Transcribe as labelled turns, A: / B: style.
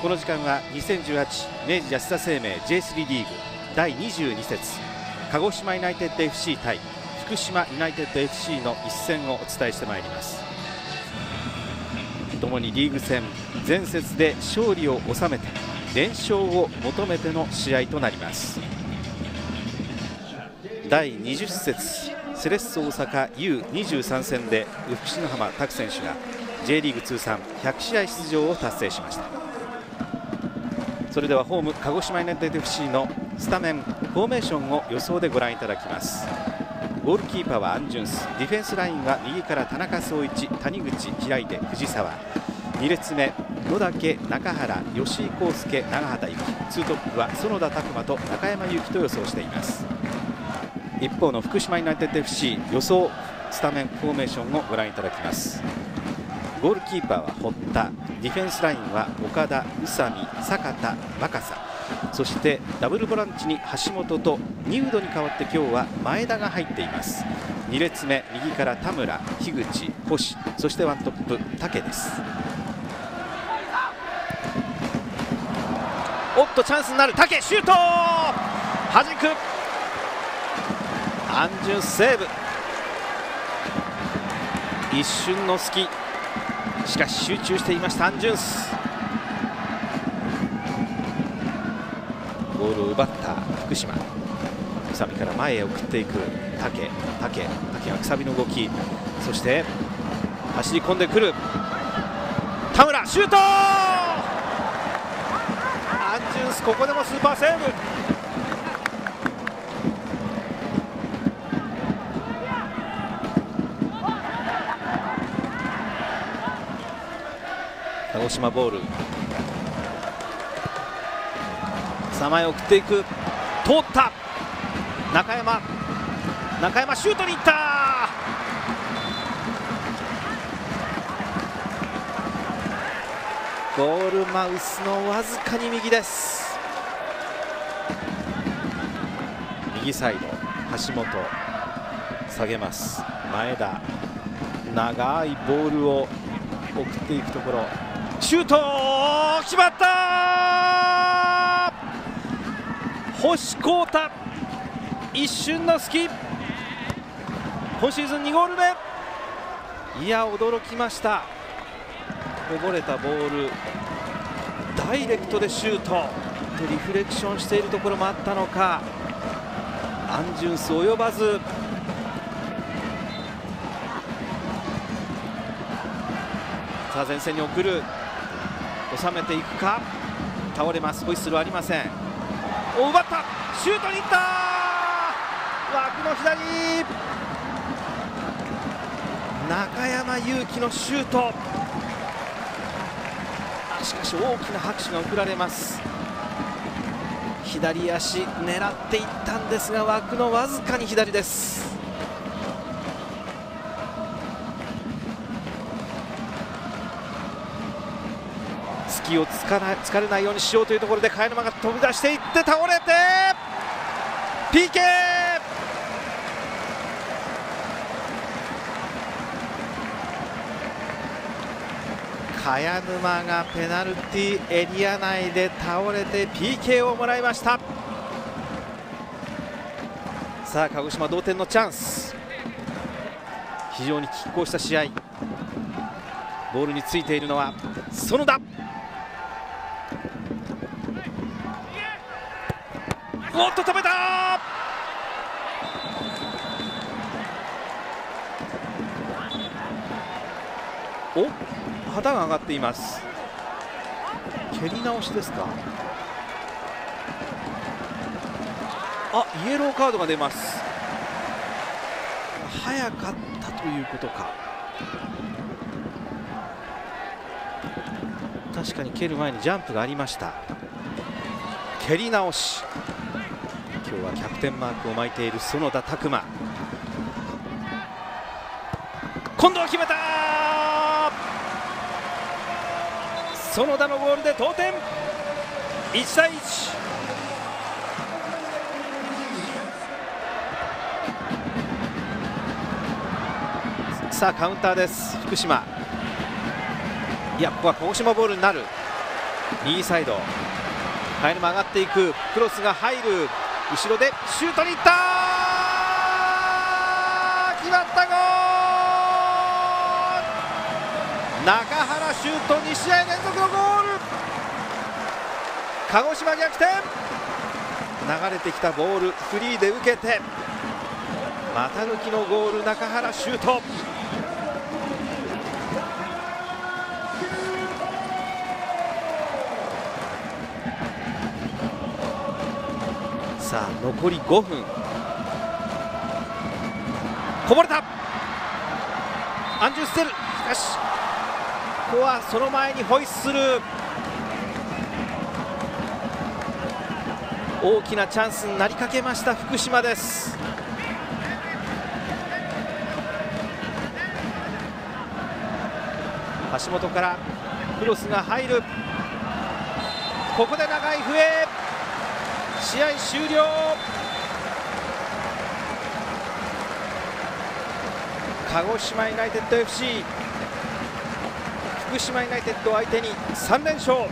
A: この時間は2018明治安田生命 J3 リーグ第22節鹿児島ユナイテッド FC 対福島ユナイテッド FC の一戦をお伝えしてまいります。ともにリーグ戦前節で勝利を収めて連勝を求めての試合となります。第20節セレッソ大阪 U23 戦で福島浜拓選手が J リーグ通算100試合出場を達成しました。それではホーム鹿児島ユナイテッド FC のスタメンフォーメーションを予想でご覧いただきます。ゴールキーパーはアン・ジュンス。ディフェンスラインは右から田中総一谷口平出藤沢。2列目野岳中原吉井康介長畑幸ツートップは園田拓磨と中山祐希と予想しています。一方の福島ユナイテッド FC 予想スタメンフォーメーションをご覧いただきます。ゴールキーパーは堀田。ディフェンスラインは岡田、宇佐美、坂田、若狭そしてダブルボランチに橋本とニュードに代わって今日は前田が入っています。2列目右から田村、樋口、星。そしてワントップ武です。おっとチャンスになる武シュート!弾く!アンジュンセーブ。一瞬の隙。しかし集中していましたアン・ジュンス。ボールを奪った福島。宇佐美から前へ送っていく竹。竹竹はくさびの動き。そして走り込んでくる。田村シュート！アン・ジュンスここでもスーパーセーブ。鹿児島ボール。さまへ送っていく。通った。中山。中山シュートにいった。ゴールマウスのわずかに右です。右サイド橋本。下げます。前田。長いボールを送っていくところ。シュート決まった！星光太一瞬の隙。今シーズン2ゴール目。いや驚きました。こぼれたボール。ダイレクトでシュート。リフレクションしているところもあったのか。アンジュンス及ばず。さあ前線に送る。収めていくか。倒れます。ホイッスルありません。お奪った。シュートにいった。枠の左中山勇輝のシュート。しかし大きな拍手が送られます。左足狙っていったんですが枠のわずかに左です。隙をつかない疲れないようにしようというところで茅沼が飛び出していって倒れて PK! 茅沼がペナルティーエリア内で倒れて PK をもらいました。さあ鹿児島同点のチャンス。非常に拮抗した試合。ボールについているのは園田。おっと止めた！お旗が上がっています。蹴り直しですか？あイエローカードが出ます。早かったということか。確かに蹴る前にジャンプがありました。蹴り直し。今日はキャプテンマークを巻いている園田拓磨。今度は決めた園田のゴールで同点！1対1さあカウンターです。福島。いやここは鹿児島ボールになる。右サイド。ハイヌマ上がっていく。クロスが入る。後ろでシュートにいった決まったゴール中原シュート2試合連続のゴール鹿児島逆転流れてきたボールフリーで受けて股抜きのゴール中原シュートさあ残り5分。こぼれたアンジュ・ステル。しかしここはその前にホイッスル。大きなチャンスになりかけました福島です。橋本からクロスが入る。ここで長い笛。試合終了。鹿児島ユナイテッド FC 福島ユナイテッド相手に3連勝。